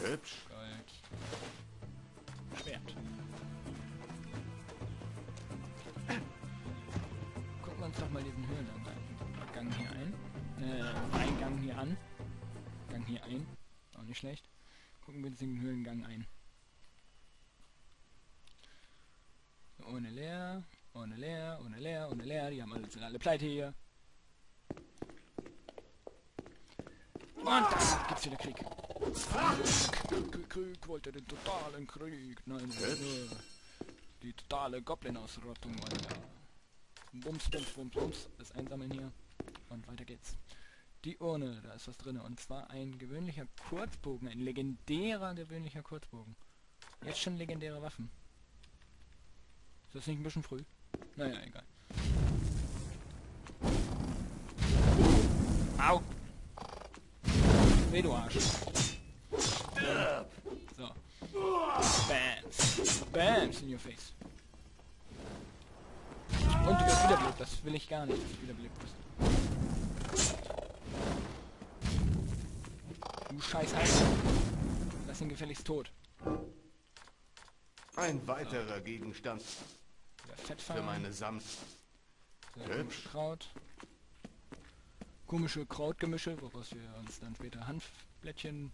Hübsch. Gold. Schwert. Gucken wir uns doch mal diesen Höhlengang hier ein. Äh, Eingang hier an. Gang hier ein. Auch nicht schlecht. Gucken wir uns den Höhlengang ein. Ohne leer, ohne leer, ohne leer, ohne leer. Die haben alle, sind alle pleite hier. Und da gibt's wieder Krieg. Krieg, Krieg, wollte den totalen Krieg. Nein, nur die totale Goblin-Ausrottung, Alter. Bums, bums, bums, bums. Das Einsammeln hier. Und weiter geht's. Die Urne, da ist was drin. Und zwar ein gewöhnlicher Kurzbogen. Ein legendärer gewöhnlicher Kurzbogen. Jetzt schon legendäre Waffen. Ist das nicht ein bisschen früh? Naja, egal. Weh, du Arsch. So. Bams. Bams in your face. Und du wirst wiederbelebt. Das will ich gar nicht, dass du wiederbelebt bist. Du scheiß Alter. Lass ihn gefälligst tot. Ein weiterer Gegenstand für meine. Sehr Hübsch. Kraut. Komische Krautgemische, woraus wir uns dann später Hanfblättchen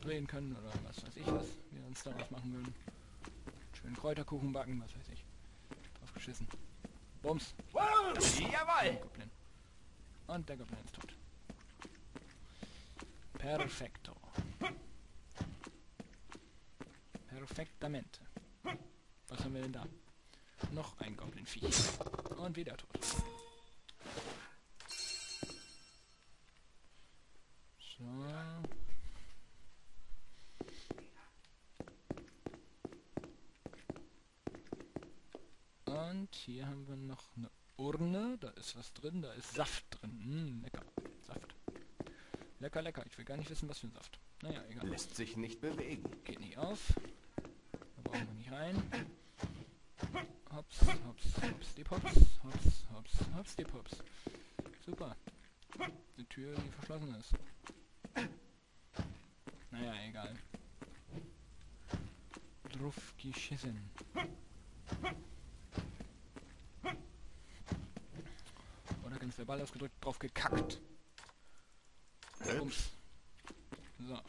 drehen können oder was weiß ich was wir uns daraus machen würden. Schön Kräuterkuchen backen, was weiß ich. Drauf geschissen. Bums. Jawohl! Goblin. Und der Goblin ist tot. Perfekto. Perfektamente. Was haben wir denn da? Noch ein Goblin-Viech. Und wieder tot. So. Und hier haben wir noch eine Urne. Da ist was drin. Da ist Saft drin. Mm, lecker. Saft. Lecker, lecker. Ich will gar nicht wissen, was für ein Saft. Naja, egal. Lässt sich nicht bewegen. Geht nicht auf. Da brauchen wir nicht rein. Hops, hops, hops, die Pops. Hops, hops, hops, die Pops. Super. Die Tür, die verschlossen ist. Naja, egal. Drauf geschissen. Oder ganz verbal ausgedrückt, drauf gekackt. Bums. So.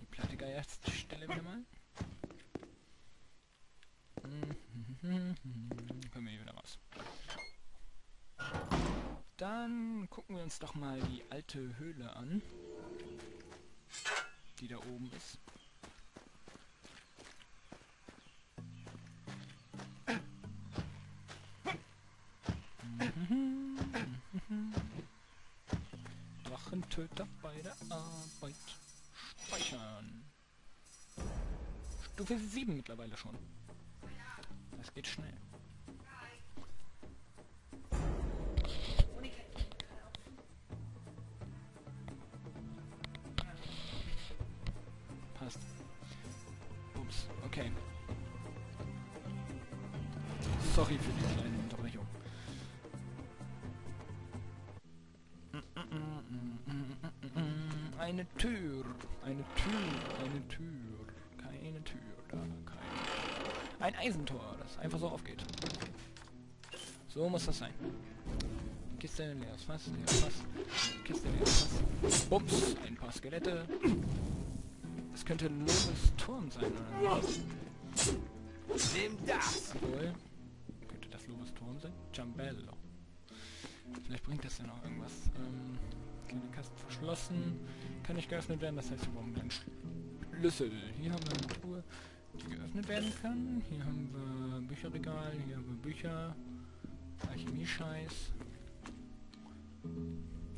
Die platte Geierstelle wieder mal. Können wir hier wieder raus. Dann gucken wir uns doch mal die alte Höhle an. Die da oben ist. Drachentöter bei der Arbeit. Speichern. Stufe 7 mittlerweile schon. Das geht schnell. Eine Tür, eine Tür, eine Tür, keine Tür, da, keine. Ein Eisentor, das einfach so aufgeht. So muss das sein. Kiste, leeres Fass, leeres Fass, Kiste, leeres Fass. Bums, ein paar Skelette. Das könnte Lobes Turm sein, oder? Nimm das! Obwohl, könnte das Lobes Turm sein? Giambello. Vielleicht bringt das ja noch irgendwas. Ähm, kleine Kasten verschlossen. Kann nicht geöffnet werden, das heißt, wir brauchen einen Schlüssel. Hier haben wir eine Truhe, die geöffnet werden kann. Hier haben wir Bücherregal, hier haben wir Bücher. Alchemie-Scheiß.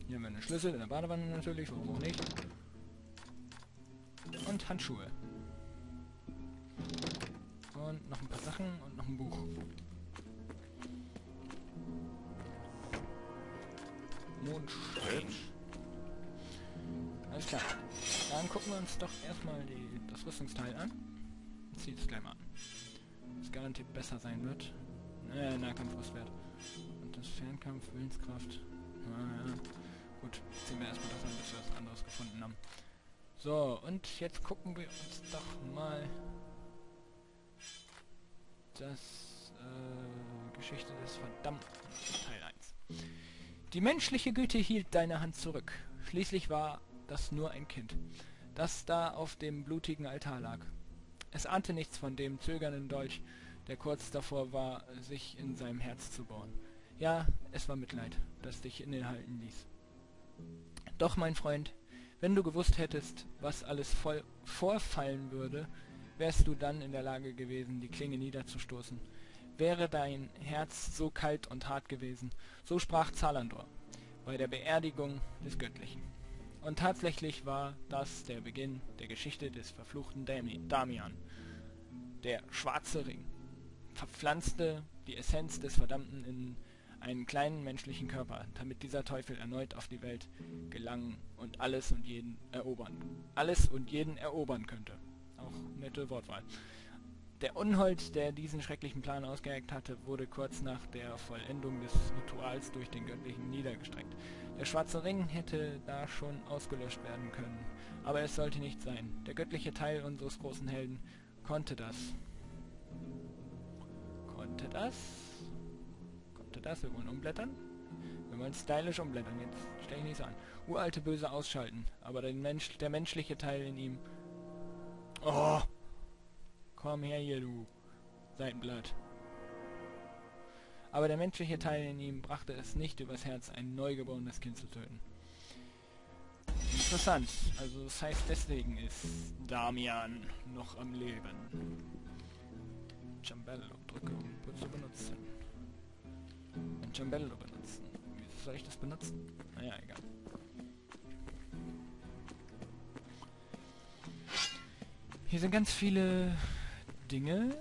Hier haben wir einen Schlüssel in der Badewanne natürlich, warum auch nicht. Und Handschuhe. Und noch ein paar Sachen und noch ein Buch. Mondstein. Alles klar. Dann gucken wir uns doch erstmal die, das Rüstungsteil an. Und ziehen es gleich mal an. Das garantiert besser sein wird. Äh, Nahkampf Rüstwert. Und das Fernkampf, Willenskraft. Ah, ja. Gut. müssen wir erstmal das ein bisschen was anderes gefunden haben. So, und jetzt gucken wir uns doch mal das äh, Geschichte des Verdammten Teil 1. Die menschliche Güte hielt deine Hand zurück. Schließlich war das nur ein Kind, das da auf dem blutigen Altar lag. Es ahnte nichts von dem zögernden Dolch, der kurz davor war, sich in seinem Herz zu bohren. Ja, es war Mitleid, das dich innehalten ließ. Doch, mein Freund, wenn du gewusst hättest, was alles voll vorfallen würde, wärst du dann in der Lage gewesen, die Klinge niederzustoßen. Wäre dein Herz so kalt und hart gewesen, so sprach Zalandor bei der Beerdigung des Göttlichen. Und tatsächlich war das der Beginn der Geschichte des verfluchten Dami Damian. Der schwarze Ring verpflanzte die Essenz des Verdammten in einen kleinen menschlichen Körper, damit dieser Teufel erneut auf die Welt gelangen und alles und jeden erobern. Alles und jeden erobern könnte. Auch nette Wortwahl. Der Unhold, der diesen schrecklichen Plan ausgeheckt hatte, wurde kurz nach der Vollendung des Rituals durch den Göttlichen niedergestreckt. Der schwarze Ring hätte da schon ausgelöscht werden können, aber es sollte nicht sein. Der göttliche Teil unseres großen Helden konnte das. Konnte das? Konnte das? Wir wollen umblättern? Wir wollen stylisch umblättern. Jetzt stelle ich nichts an. Uralte Böse ausschalten, aber der, Mensch, der menschliche Teil in ihm... Oh! Komm her hier, du Seitenblatt. Aber der menschliche Teil in ihm brachte es nicht übers Herz, ein neugeborenes Kind zu töten. Interessant. Also das heißt, deswegen ist Damian noch am Leben. Ciambello drücke, um kurz zu benutzen. Ein Ciambello benutzen. Wie soll ich das benutzen? Naja, egal. Hier sind ganz viele Dinge.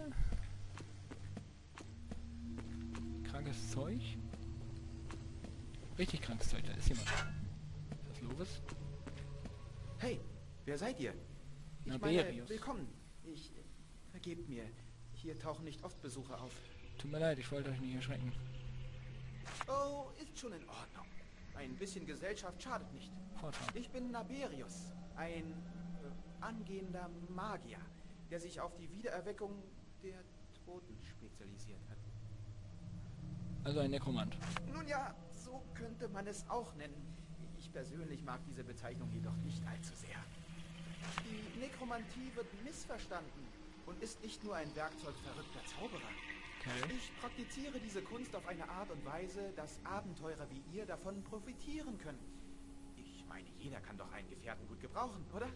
Richtig krankes Zeug, da ist jemand. Das Lovis? Hey, wer seid ihr? Ich Na, meine, Berius. willkommen. Ich vergebt mir. Hier tauchen nicht oft Besucher auf. Tut mir leid, ich wollte euch nicht erschrecken. Oh, ist schon in Ordnung. Ein bisschen Gesellschaft schadet nicht. Fortfahren. Ich bin Naberius, ein äh, angehender Magier, der sich auf die Wiedererweckung der Toten spezialisiert hat. Also ein Nekromant. Nun ja, so könnte man es auch nennen. Ich persönlich mag diese Bezeichnung jedoch nicht allzu sehr. Die Nekromantie wird missverstanden und ist nicht nur ein Werkzeug verrückter Zauberer. Okay. Ich praktiziere diese Kunst auf eine Art und Weise, dass Abenteurer wie ihr davon profitieren können. Ich meine, jeder kann doch einen Gefährten gut gebrauchen, oder?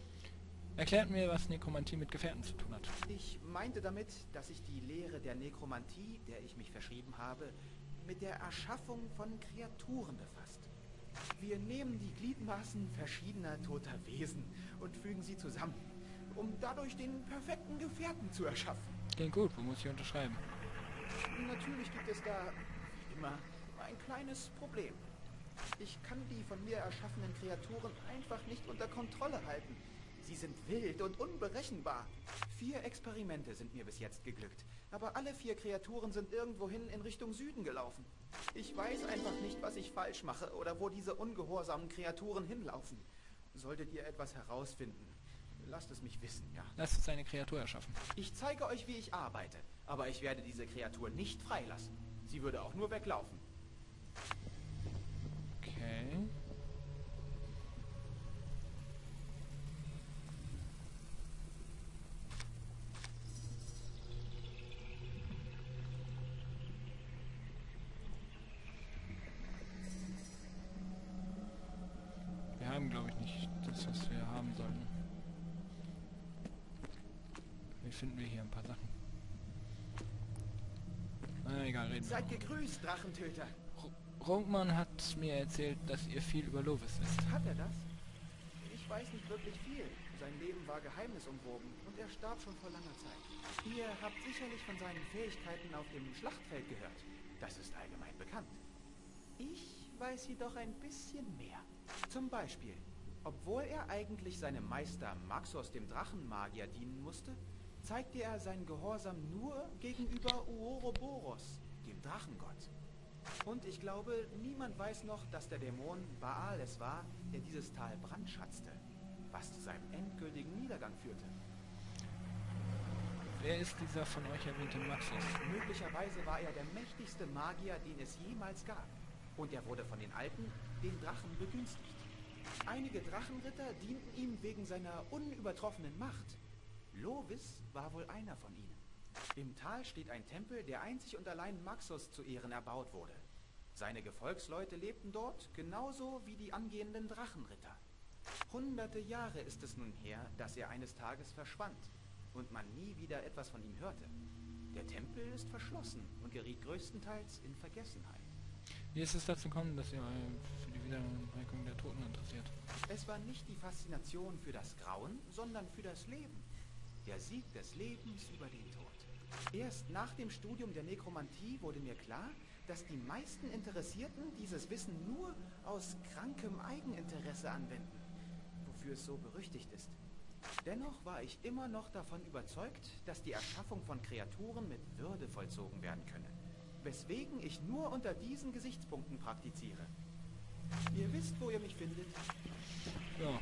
Erklärt mir, was Nekromantie mit Gefährten zu tun hat. Ich meinte damit, dass sich die Lehre der Nekromantie, der ich mich verschrieben habe, mit der Erschaffung von Kreaturen befasst. Wir nehmen die Gliedmaßen verschiedener toter Wesen und fügen sie zusammen, um dadurch den perfekten Gefährten zu erschaffen. Klingt gut, wo muss ich unterschreiben? Natürlich gibt es da, wie immer, ein kleines Problem. Ich kann die von mir erschaffenen Kreaturen einfach nicht unter Kontrolle halten. Sie sind wild und unberechenbar. Vier Experimente sind mir bis jetzt geglückt, aber alle vier Kreaturen sind irgendwohin in Richtung Süden gelaufen. Ich weiß einfach nicht, was ich falsch mache oder wo diese ungehorsamen Kreaturen hinlaufen. Solltet ihr etwas herausfinden, lasst es mich wissen, ja? Lasst uns eine Kreatur erschaffen. Ich zeige euch, wie ich arbeite, aber ich werde diese Kreatur nicht freilassen. Sie würde auch nur weglaufen. Okay. Wir haben, glaube ich, nicht das, was wir haben sollten. Wie finden wir hier ein paar Sachen? Na egal, reden wir. Seid gegrüßt, Drachentöter. R- Runkmann hat mir erzählt, dass ihr viel über Lovis wisst. Hat er das? Ich weiß nicht wirklich viel. Sein Leben war geheimnisumwoben und er starb schon vor langer Zeit. Ihr habt sicherlich von seinen Fähigkeiten auf dem Schlachtfeld gehört. Das ist allgemein bekannt. Ich weiß jedoch ein bisschen mehr. Zum Beispiel, obwohl er eigentlich seinem Meister Maxos dem Drachenmagier dienen musste, zeigte er seinen Gehorsam nur gegenüber Ouroboros, dem Drachengott. Und ich glaube, niemand weiß noch, dass der Dämon Baal es war, der dieses Tal brandschatzte, was zu seinem endgültigen Niedergang führte. Wer ist dieser von euch erwähnte Maxus? Möglicherweise war er der mächtigste Magier, den es jemals gab. Und er wurde von den Alten, den Drachen, begünstigt. Einige Drachenritter dienten ihm wegen seiner unübertroffenen Macht. Lovis war wohl einer von ihnen. Im Tal steht ein Tempel, der einzig und allein Maxus zu Ehren erbaut wurde. Seine Gefolgsleute lebten dort, genauso wie die angehenden Drachenritter. Hunderte Jahre ist es nun her, dass er eines Tages verschwand und man nie wieder etwas von ihm hörte. Der Tempel ist verschlossen und geriet größtenteils in Vergessenheit. Wie ist es dazu gekommen, dass ihr euch für die Wiedererweckung der Toten interessiert? Es war nicht die Faszination für das Grauen, sondern für das Leben. Der Sieg des Lebens über den Tod. Erst nach dem Studium der Nekromantie wurde mir klar, dass die meisten Interessierten dieses Wissen nur aus krankem Eigeninteresse anwenden, wofür es so berüchtigt ist. Dennoch war ich immer noch davon überzeugt, dass die Erschaffung von Kreaturen mit Würde vollzogen werden könne, weswegen ich nur unter diesen Gesichtspunkten praktiziere. Ihr wisst, wo ihr mich findet. Ja.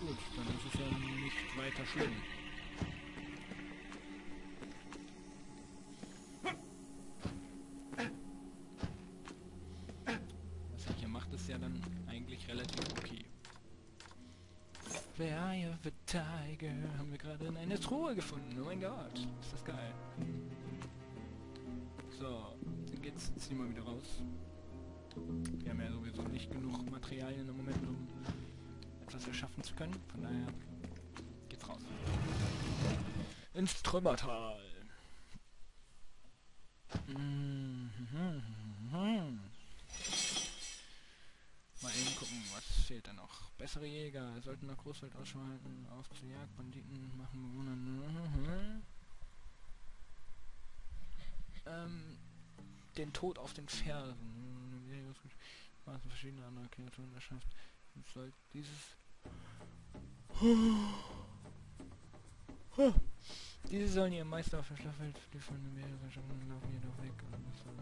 Gut, dann ist es ja nicht weiter schlimm. Was er hier macht, ist ja dann eigentlich relativ okay. The Eye of Tiger haben wir gerade in eine Truhe gefunden. Oh mein Gott, ist das geil. So, dann geht's hier mal wieder raus. Wir haben ja sowieso nicht genug Materialien im Moment, um etwas erschaffen zu können. Von daher. Ins Trümmertal. Mal eben gucken, was fehlt da noch. Bessere Jäger sollten nach Großwald Ausschau halten, auf zur Jagd, Banditen machen Bewohner. Ähm, den Tod auf den Fersen. Maßen verschiedene andere Kreaturen erschafft. Soll dieses. Diese sollen ihren Meister auf der Schlachtfeld die von den Meeresherrschaften laufen jedoch weg. Und das soll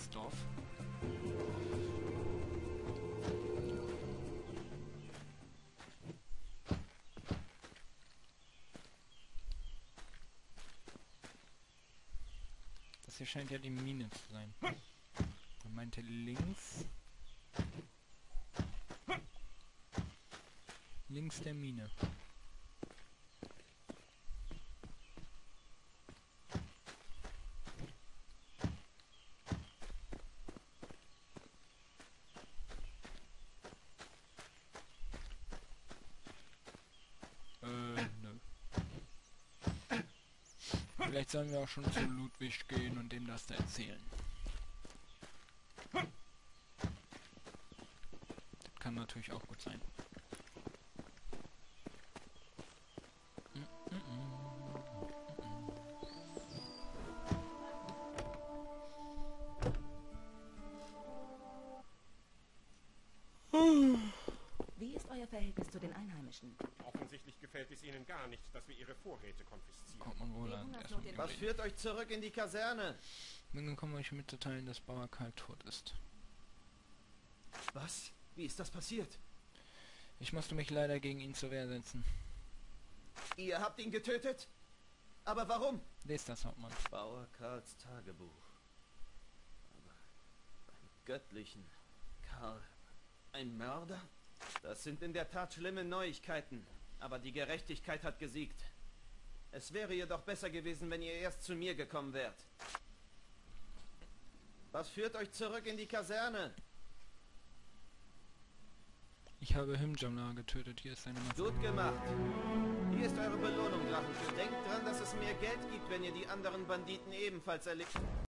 uns mal zurück ins Dorf. Das hier scheint ja die Mine zu sein. Er meinte links. Links der Mine. Äh, nö. Vielleicht sollen wir auch schon zu Ludwig gehen und dem das da erzählen. Das kann natürlich auch gut sein. Euer Verhältnis zu den Einheimischen? Offensichtlich gefällt es Ihnen gar nicht, dass wir Ihre Vorräte konfiszieren. Kommt man wohl an. Was führt euch zurück in die Kaserne? Nun dann kommen wir euch mitzuteilen, dass Bauer Karl tot ist. Was? Wie ist das passiert? Ich musste mich leider gegen ihn zur Wehr setzen. Ihr habt ihn getötet? Aber warum? Lest das, Hauptmann. Bauer Karls Tagebuch. Aber beim göttlichen Karl. Ein Mörder? Das sind in der Tat schlimme Neuigkeiten. Aber die Gerechtigkeit hat gesiegt. Es wäre jedoch besser gewesen, wenn ihr erst zu mir gekommen wärt. Was führt euch zurück in die Kaserne? Ich habe Himjamla getötet. Hier ist seine Maske. Gut gemacht. Hier ist eure Belohnung, Drachentür. Denkt dran, dass es mehr Geld gibt, wenn ihr die anderen Banditen ebenfalls erlegt.